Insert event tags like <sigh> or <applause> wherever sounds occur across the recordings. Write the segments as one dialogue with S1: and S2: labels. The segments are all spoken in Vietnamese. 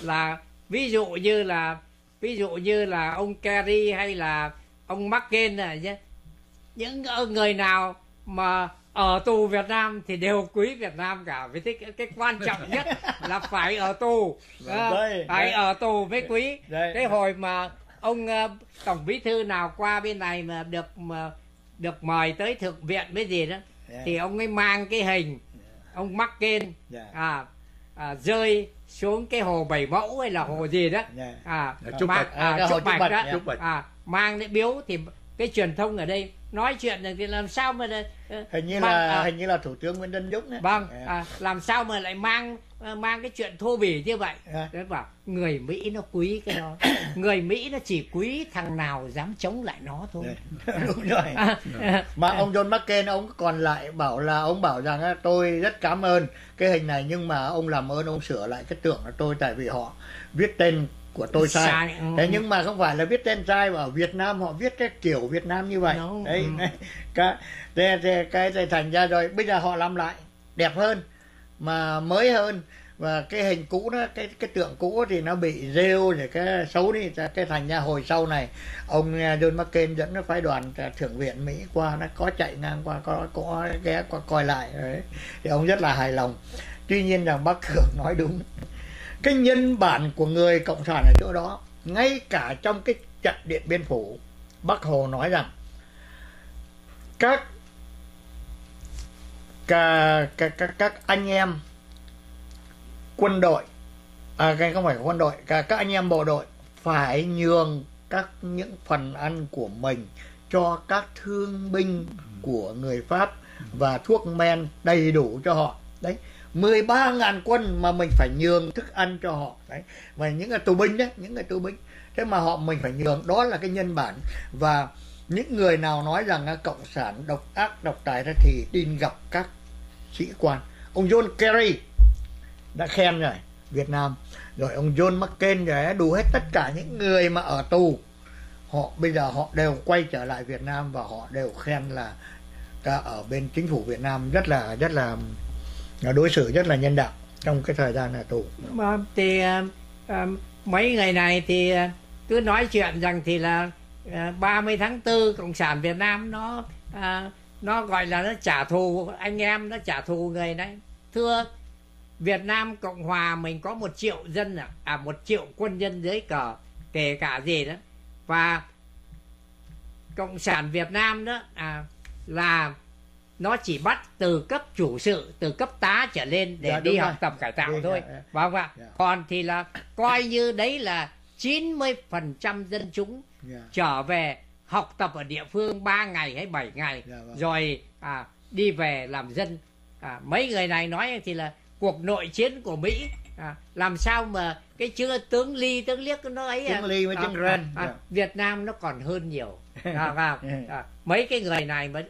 S1: là ví dụ như là ví dụ như là ông Kerry hay là ông McCain này nhé những người nào mà ở tù Việt Nam thì đều quý Việt Nam cả vì thế cái, cái quan trọng nhất <laughs> là phải ở tù à, đây, phải đây. ở tù mới quý đây, cái hồi mà ông uh, tổng bí thư nào qua bên này mà được mà được mời tới thượng viện với gì đó yeah. thì ông ấy mang cái hình yeah. ông McCain yeah. à, à, rơi xuống cái hồ bảy mẫu hay là hồ gì đó. Yeah. à,
S2: chúc mang,
S1: à, chúc bạch, đó, à, mang để biếu thì cái truyền thông ở đây nói chuyện này thì làm sao mà
S2: ờ, hình như mang, là à, hình như là thủ tướng Nguyễn Tân Dũng đấy
S1: vâng yeah. à, làm sao mà lại mang mang cái chuyện thô bỉ như vậy. Đấy bảo người Mỹ nó quý cái đó. <coughs> Người Mỹ nó chỉ quý thằng nào dám chống lại nó thôi. <laughs>
S2: Đúng rồi. À, mà ông John McCain ông còn lại bảo là ông bảo rằng tôi rất cảm ơn cái hình này nhưng mà ông làm ơn ông sửa lại cái tượng của tôi tại vì họ viết tên của tôi sai, sai. Ừ. thế nhưng mà không phải là viết tên sai mà ở Việt Nam họ viết cái kiểu Việt Nam như vậy. No. đấy. Ừ. <laughs> cái, cái, cái, cái, cái thành ra rồi bây giờ họ làm lại đẹp hơn mà mới hơn. Và cái hình cũ đó, cái cái tượng cũ thì nó bị rêu rồi cái xấu đi. Cái thành ra hồi sau này, ông à, John McCain dẫn cái phái đoàn à, thượng viện Mỹ qua, nó có chạy ngang qua, có có ghé qua coi lại, đấy. thì ông rất là hài lòng. Tuy nhiên rằng bác <laughs> Cường nói đúng. Cái nhân bản của người cộng sản ở chỗ đó, ngay cả trong cái trận điện biên phủ, bác hồ nói rằng, các các, các, các, anh em quân đội. À không phải quân đội cả các anh em bộ đội phải nhường các những phần ăn của mình cho các thương binh của người Pháp và thuốc men đầy đủ cho họ. Đấy 13 ngàn quân mà mình phải nhường thức ăn cho họ. Đấy và những người tù binh đấy những người tù binh. Thế mà họ mình phải nhường đó là cái nhân bản. Và những người nào nói rằng à, cộng sản độc ác độc tài ra thì tin gặp các sĩ quan. Ông John Kerry đã khen rồi Việt Nam. Rồi ông John McCain rồi đủ hết tất cả những người mà ở tù. Họ bây giờ họ đều quay trở lại Việt Nam và họ đều khen là ở bên chính phủ Việt Nam rất là rất là đối xử rất là nhân đạo trong cái thời gian là tù.
S1: Vâng, thì à, à, mấy ngày này thì à, cứ nói chuyện rằng thì là uh, 30 tháng 4 cộng sản Việt Nam nó nó gọi là nó trả thù anh em nó trả thù người đấy thưa Việt Nam Cộng Hòa mình có một triệu dân à, à một triệu quân nhân dưới cờ kể cả gì đó và Cộng sản Việt Nam đó à, là nó chỉ bắt từ cấp chủ sự từ cấp tá trở lên để dạ, đi học rồi. tập cải tạo đúng thôi dạ, phải không ạ dạ. còn thì là coi như đấy là 90% dân chúng dạ. trở về học tập ở địa phương 3 ngày hay 7 ngày dạ, vâng. rồi à, đi về làm dân. À, mấy người này nói thì là cuộc nội chiến của Mỹ à, làm sao mà cái chưa tướng ly tướng liếc nó ấy
S2: tướng à, ly với à, tướng ren
S1: à, à, Việt Nam nó còn hơn nhiều. À, <laughs> à, à, mấy cái người này mà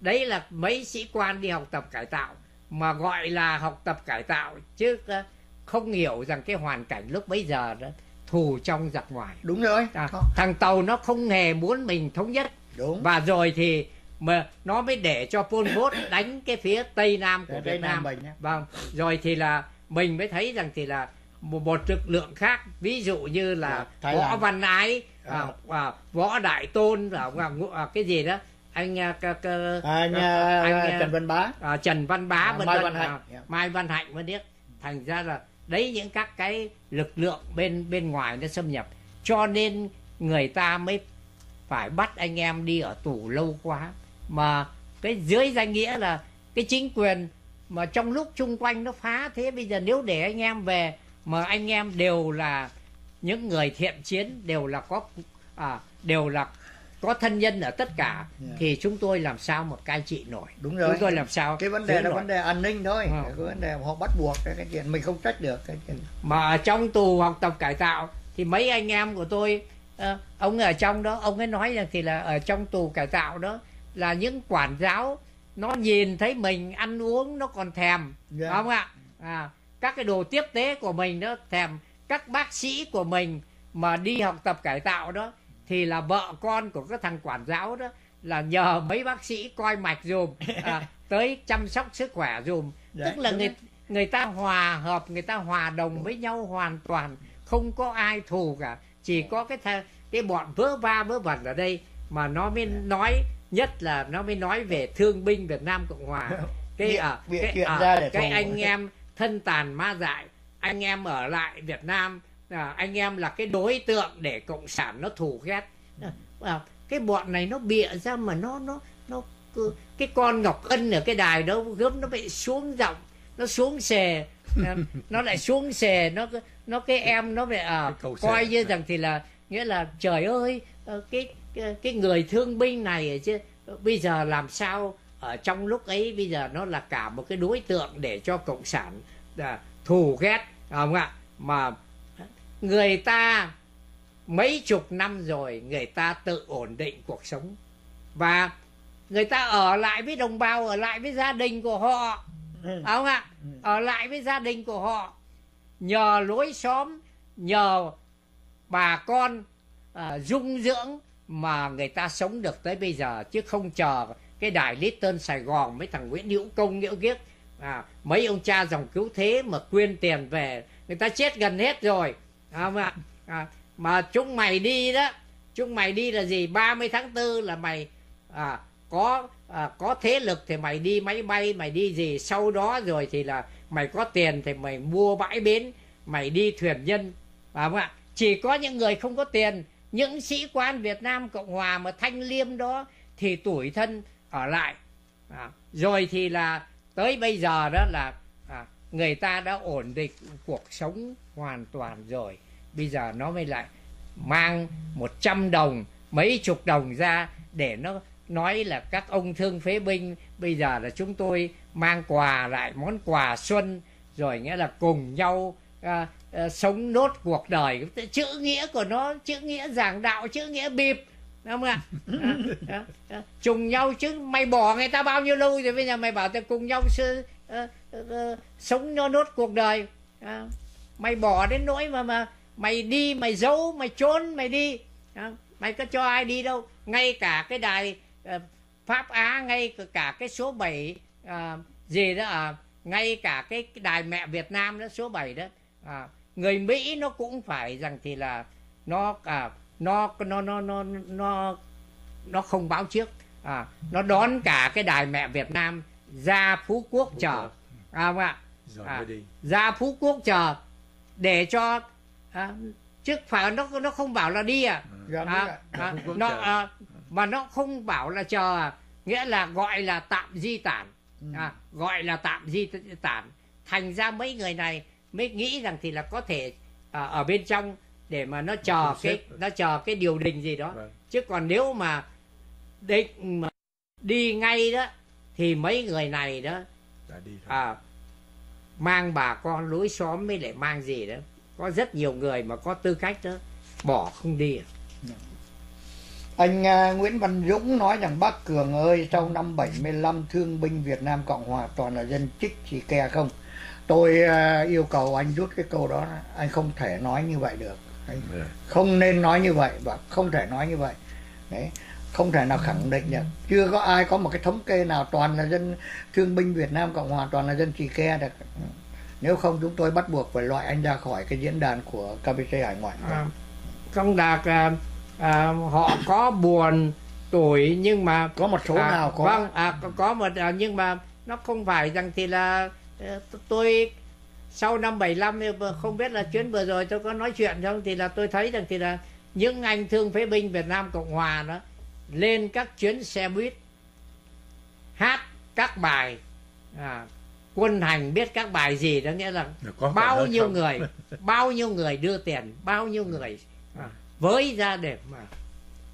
S1: đấy là mấy sĩ quan đi học tập cải tạo mà gọi là học tập cải tạo chứ ờ, không hiểu rằng cái hoàn cảnh lúc bấy giờ đó thù trong giặc ngoài.
S2: Đúng rồi.
S1: À, thằng tàu nó không hề muốn mình thống nhất. Đúng. Và rồi thì mà nó mới để cho Pol Pot đánh cái phía tây nam của Việt Nam, Nam. vâng. Rồi thì là mình mới thấy rằng thì là một, một lực lượng khác. Ví dụ như là dạ, võ văn ái à, à, võ đại tôn à, à, cái gì đó. Anh à,
S2: c, c, anh, à, anh à, Trần Văn Bá.
S1: à, Trần Văn Bá à, Mai Văn, Hạnh. à, yeah. Mai Văn Hạnh mới biết. Thành ra là đấy những các cái lực lượng bên bên ngoài nó xâm nhập. Cho nên người ta mới phải bắt anh em đi ở tù lâu quá. Mà cái dưới danh nghĩa là cái chính quyền mà trong lúc chung quanh nó phá thế bây giờ nếu để anh em về mà anh em đều là những người thiện chiến đều là có à, đều là có thân nhân ở tất cả yeah. Dạ. thì chúng tôi làm sao một cai trị nổi
S2: đúng rồi
S1: chúng tôi làm sao
S2: cái vấn đề là nổi. vấn đề an ninh thôi à. cái vấn đề họ bắt buộc cái, cái chuyện mình không trách được cái chuyện
S1: mà trong tù học tập cải tạo thì mấy anh em của tôi uh, ông ở trong đó ông ấy nói rằng thì là ở trong tù cải tạo đó là những quản giáo nó nhìn thấy mình ăn uống nó còn thèm yeah. Dạ. không ạ à, các cái đồ tiếp tế của mình nó thèm các bác sĩ của mình mà đi học tập cải tạo đó thì là vợ con của cái thằng quản giáo đó là nhờ mấy bác sĩ coi mạch dùm <laughs> à, tới chăm sóc sức khỏe dùm. Dạ, tức là người người ta hòa hợp người ta hòa đồng với nhau hoàn toàn không có ai thù cả. Chỉ có cái th- cái bọn vớ va vớ vẩn ở đây mà nó mới nói nhất là nó mới nói về thương binh Việt Nam Cộng Hòa. Cái <laughs> ở
S2: bịa
S1: cái,
S2: để
S1: cái
S2: thù.
S1: anh em thân tàn ma dại anh em ở lại Việt Nam à, anh em là cái đối tượng để cộng sản nó thù ghét. À, cái bọn này nó bịa ra mà nó nó nó cái con Ngọc Ân ở cái đài đó gớm nó bị xuống giọng nó xuống xề. <laughs> À, nó lại xuống xề nó nó cái em nó bị à, coi như rằng thì là nghĩa là trời ơi ờ, cái cái, cái người thương binh này chứ bây giờ làm sao ở trong lúc ấy bây giờ nó là cả một cái đối tượng để cho cộng sản à, thù ghét không ạ? Mà người ta mấy chục năm rồi người ta tự ổn định cuộc sống. Và người ta ở lại với đồng bào ở lại với gia đình của họ.
S2: Ừ.
S1: không ạ? Ở lại với gia đình của họ. Nhờ lối xóm nhờ bà con à, dung dưỡng mà người ta sống được tới bây giờ. Chứ không chờ cái đài Little Sài Gòn mấy thằng Nguyễn Hữu Công Nghĩa Kiết à, mấy ông cha dòng cứu thế mà quyên tiền về người ta chết gần hết rồi không ạ. À, mà chúng mày đi đó chúng mày đi là gì? 30 tháng 4 là mày à, có à, có thế lực thì mày đi máy bay mày đi gì? Sau đó rồi thì là mày có tiền thì mày mua bãi bến mày đi thuyền nhân. Phải không ạ. Chỉ có những người không có tiền những sĩ quan Việt Nam Cộng Hòa mà thanh liêm đó thì tuổi thân ở lại. À, rồi thì là tới bây giờ đó là à, người ta đã ổn định cuộc sống hoàn toàn rồi. Bây giờ nó mới lại mang 100 đồng mấy chục đồng ra để nó nói là các ông thương phế binh bây giờ là chúng tôi mang quà lại món quà xuân rồi nghĩa là cùng nhau à, à, sống nốt cuộc đời. Chữ nghĩa của nó chữ nghĩa giảng đạo chữ nghĩa bịp đúng không ạ? <laughs> À, à, à, trùng nhau chứ mày bỏ người ta bao nhiêu lâu rồi bây giờ mày bảo ta cùng nhau uh, uh, sống nho nốt cuộc đời. À, mày bỏ đến nỗi mà mà mày đi mày giấu mày trốn mày đi. À, mày có cho ai đi đâu. Ngay cả cái đài uh, pháp á ngay cả cái số 7 uh, gì đó à, ngay cả cái đài mẹ việt nam đó số 7 đó à, người mỹ nó cũng phải rằng thì là nó à, nó nó nó nó nó nó không báo trước. À, nó đón cả cái đài mẹ việt nam ra phú quốc chờ. À, không ạ?
S3: Rồi
S1: À. ra phú quốc chờ để cho à, chứ phải nó nó không bảo là đi à,
S2: Dạ,
S1: à,
S2: ạ.
S1: à
S3: Quốc
S1: nó à, mà nó không bảo là chờ à, nghĩa là gọi là tạm di tản. À, gọi là tạm di tản. Thành ra mấy người này mới nghĩ rằng thì là có thể à, ở bên trong để mà nó chờ cái nó chờ cái điều đình gì đó.
S3: Vâng.
S1: chứ còn nếu mà định mà đi ngay đó thì mấy người này đó
S3: đã đi thôi.
S1: à, mang bà con lối xóm mới lại mang gì đó. Có rất nhiều người mà có tư cách đó bỏ không đi. À.
S2: Anh à, Nguyễn Văn Dũng nói rằng bác Cường ơi sau năm 75 thương binh Việt Nam Cộng Hòa toàn là dân chích chỉ ke không? Tôi à, yêu cầu anh rút cái câu đó Anh không thể nói như vậy được. Anh
S3: Dạ.
S2: không nên nói như vậy và không thể nói như vậy. Đấy không thể nào khẳng định được. Chưa có ai có một cái thống kê nào toàn là dân thương binh Việt Nam Cộng Hòa toàn là dân trì ke được. Nếu không chúng tôi bắt buộc phải loại anh ra khỏi cái diễn đàn của KBC Hải Ngoại.
S1: À, công đạt à, à, họ có buồn tuổi nhưng mà
S2: có một số
S1: à,
S2: nào có
S1: vâng à, có, một à, nhưng mà nó không phải rằng thì là ờ, tôi sau năm 75 thì vừa- không biết là chuyến vừa rồi tôi có nói chuyện không thì là tôi thấy rằng thì là những anh thương phế binh Việt Nam Cộng Hòa đó lên các chuyến xe buýt hát các bài à, quân hành biết các bài gì đó nghĩa là
S3: có
S1: bao nhiêu
S3: không?
S1: người <laughs> bao nhiêu người đưa tiền bao nhiêu người à, với ra để mà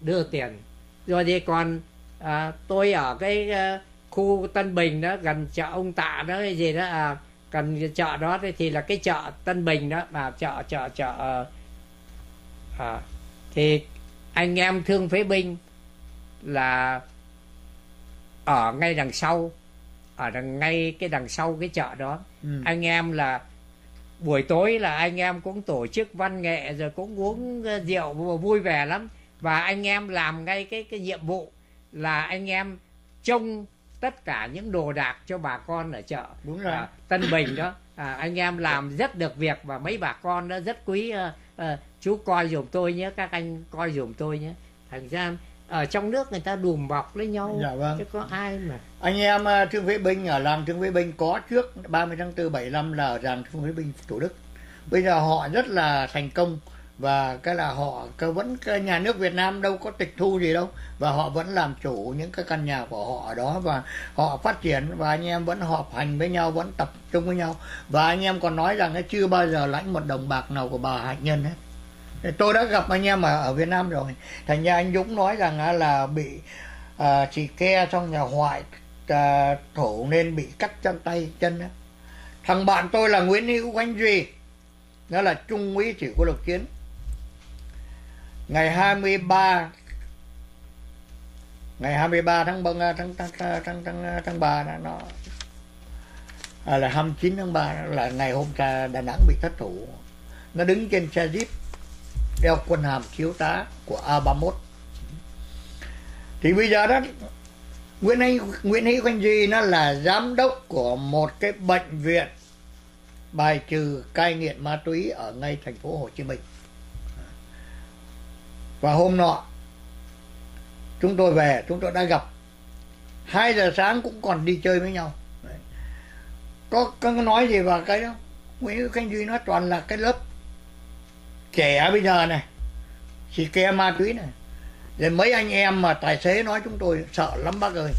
S1: đưa tiền rồi thì còn à, tôi ở cái à, khu Tân Bình đó gần chợ ông Tạ đó cái gì đó à, gần chợ đó thì, thì là cái chợ Tân Bình đó mà chợ chợ chợ ờ, à, thì anh em thương phế binh là ở ngay đằng sau ở đằng ngay cái đằng sau cái chợ đó.
S2: Ừ.
S1: anh em là buổi tối là anh em cũng tổ chức văn nghệ rồi cũng uống ờ, rượu vui vẻ lắm. Và anh em làm ngay cái cái nhiệm vụ là anh em trông tất cả những đồ đạc cho bà con ở chợ.
S2: Đúng rồi.
S1: À, Tân Bình đó. À, anh em làm rất được việc và mấy bà con đó rất quý à, à, chú coi giùm tôi nhé các anh coi giùm tôi nhé. Thành ra ở trong nước người ta đùm bọc lấy nhau
S2: dạ vâng.
S1: chứ có ai mà
S2: anh em à, thương phế binh ở làng thương phế binh có trước 30 tháng 4 75 là ở làng thương phế binh thủ đức. Bây giờ họ rất là thành công và cái là họ cái vẫn cái nhà nước Việt Nam đâu có tịch thu gì đâu và họ vẫn làm chủ những cái căn nhà của họ ở đó và họ phát triển và anh em vẫn họp hành với nhau vẫn tập trung với nhau. Và anh em còn nói rằng chưa bao giờ lãnh một đồng bạc nào của bà hạnh nhân hết tôi đã gặp anh em ở, ở Việt Nam rồi. Thành ra anh Dũng nói rằng là bị à, chị ke trong nhà hoại à, thổ nên bị cắt chân tay chân đó. thằng bạn tôi là Nguyễn Hữu Khánh Duy đó là trung úy chỉ của lục chiến. Ngày 23 ngày 23 tháng bông tháng tháng tháng tháng tháng, tháng 3 đó, nó à, là 29 tháng 3 là ngày hôm ca Đà Nẵng bị thất thủ. Nó đứng trên xe jeep đeo quân hàm thiếu tá của A31 thì bây giờ đó, Nguyễn Hữu Nguyễn Hữu Khanh Duy nó là giám đốc của một cái bệnh viện bài trừ cai nghiện ma túy ở ngay thành phố Hồ Chí Minh. Và hôm nọ, chúng tôi về, chúng tôi đã gặp. Hai giờ sáng cũng còn đi chơi với nhau. Có có nói gì vào cái đó? Nguyễn Hữu Khanh Duy nói toàn là cái lớp trẻ bây giờ này, chỉ ke ma túy này. Rồi mấy anh em mà tài xế nói chúng tôi sợ lắm bác ơi.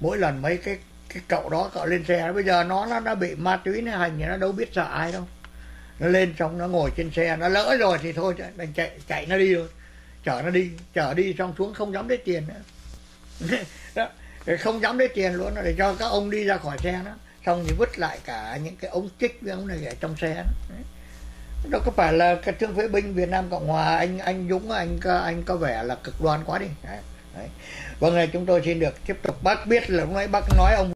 S2: Mỗi lần mấy cái cái cậu đó cậu lên xe, bây giờ nó nó đã bị ma túy nó hành thì nó đâu biết sợ ai đâu. Nó lên xong nó ngồi trên xe, nó lỡ rồi thì thôi đành chạy chạy nó đi rồi chở nó đi, chở đi xong xuống không dám lấy tiền nữa. <laughs> Đó không dám lấy tiền luôn, để cho các ông đi ra khỏi xe đó. Xong thì vứt lại cả những cái ống chích với ống này ở trong xe đó đó có phải là cái thương phế binh Việt Nam Cộng Hòa, anh anh Dũng, anh anh có vẻ là cực đoan quá đi đấy. Đấy. vâng này chúng tôi xin được tiếp tục bác biết là lúc nãy bác nói ông